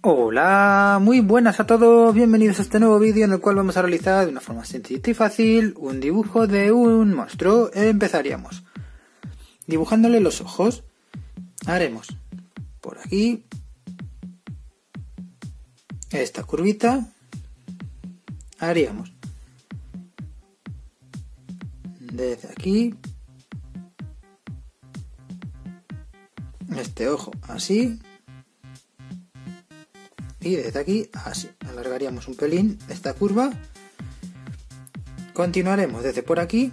Hola, muy buenas a todos, bienvenidos a este nuevo vídeo en el cual vamos a realizar de una forma sencilla y fácil un dibujo de un monstruo. Empezaríamos dibujándole los ojos. Haremos por aquí esta curvita. Haríamos desde aquí este ojo así y desde aquí así alargaríamos un pelín esta curva. Continuaremos desde por aquí.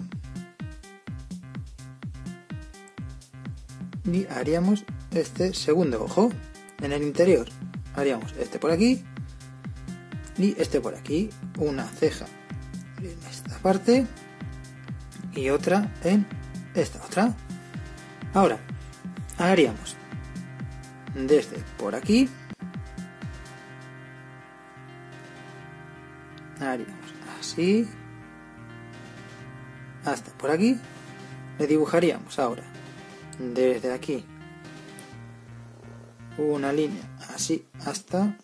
Y haríamos este segundo ojo. En el interior haríamos este por aquí y este por aquí. Una ceja en esta parte y otra en esta otra. Ahora haríamos desde por aquí haríamos así. Hasta por aquí. Le dibujaríamos ahora. Desde aquí. Una línea así hasta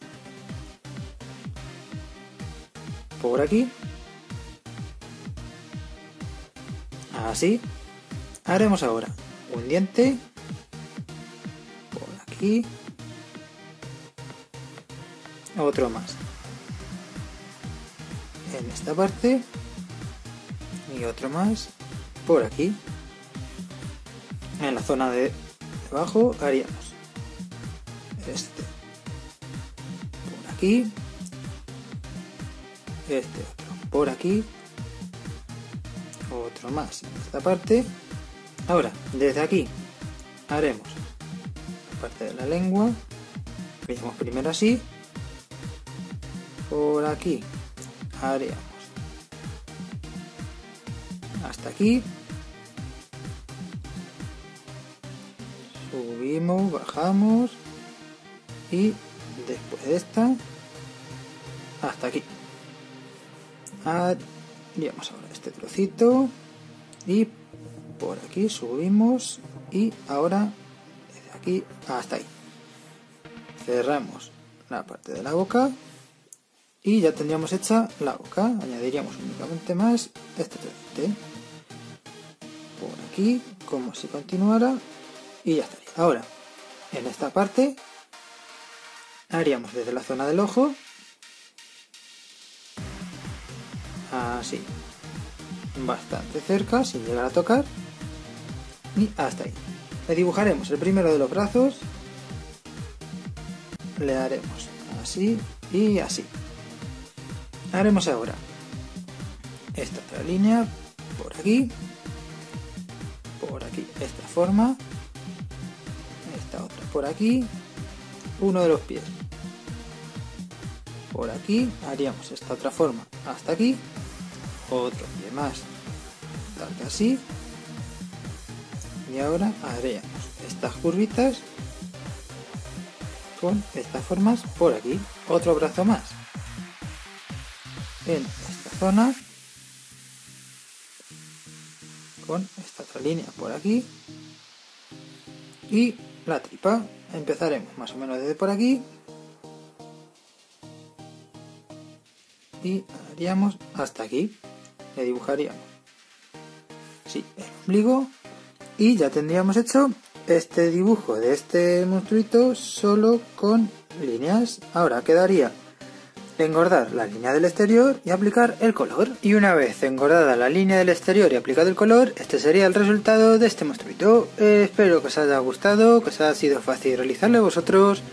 por aquí. Así. Haremos ahora un diente. Por aquí. Otro más en esta parte. Y otro más por aquí. En la zona de debajo haríamos este. Por aquí. Este otro por aquí. Otro más en esta parte. Ahora desde aquí haremos la parte de la lengua. Empezamos primero así. Por aquí haríamos hasta aquí. Subimos bajamos. Y después de esta hasta aquí. Haríamos ahora este trocito. Y por aquí subimos. Y ahora desde aquí hasta ahí. Cerramos la parte de la boca y ya tendríamos hecha la boca añadiríamos únicamente más este trocito por aquí como si continuara. Y ya estaría. Ahora en esta parte haríamos desde la zona del ojo. Así. Bastante cerca sin llegar a tocar. Y hasta ahí. Le dibujaremos el primero de los brazos. Le haremos así y así haremos ahora. Esta otra línea por aquí. Por aquí esta forma. Esta otra por aquí. Uno de los pies. Por aquí haríamos esta otra forma hasta aquí. Otro pie más tanto así. Y ahora haríamos estas curvitas con estas formas por aquí. Otro brazo más en esta zona con esta otra línea por aquí. Y la tripa. Empezaremos más o menos desde por aquí. Y haríamos hasta aquí. Le dibujaríamos. Sí, el ombligo. Y ya tendríamos hecho este dibujo de este monstruito solo con líneas. Ahora quedaría engordar la línea del exterior y aplicar el color. Y una vez engordada la línea del exterior y aplicado el color este sería el resultado de este monstruito. Eh, espero que os haya gustado que os haya sido fácil realizarlo vosotros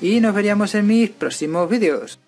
y nos veríamos en mis próximos vídeos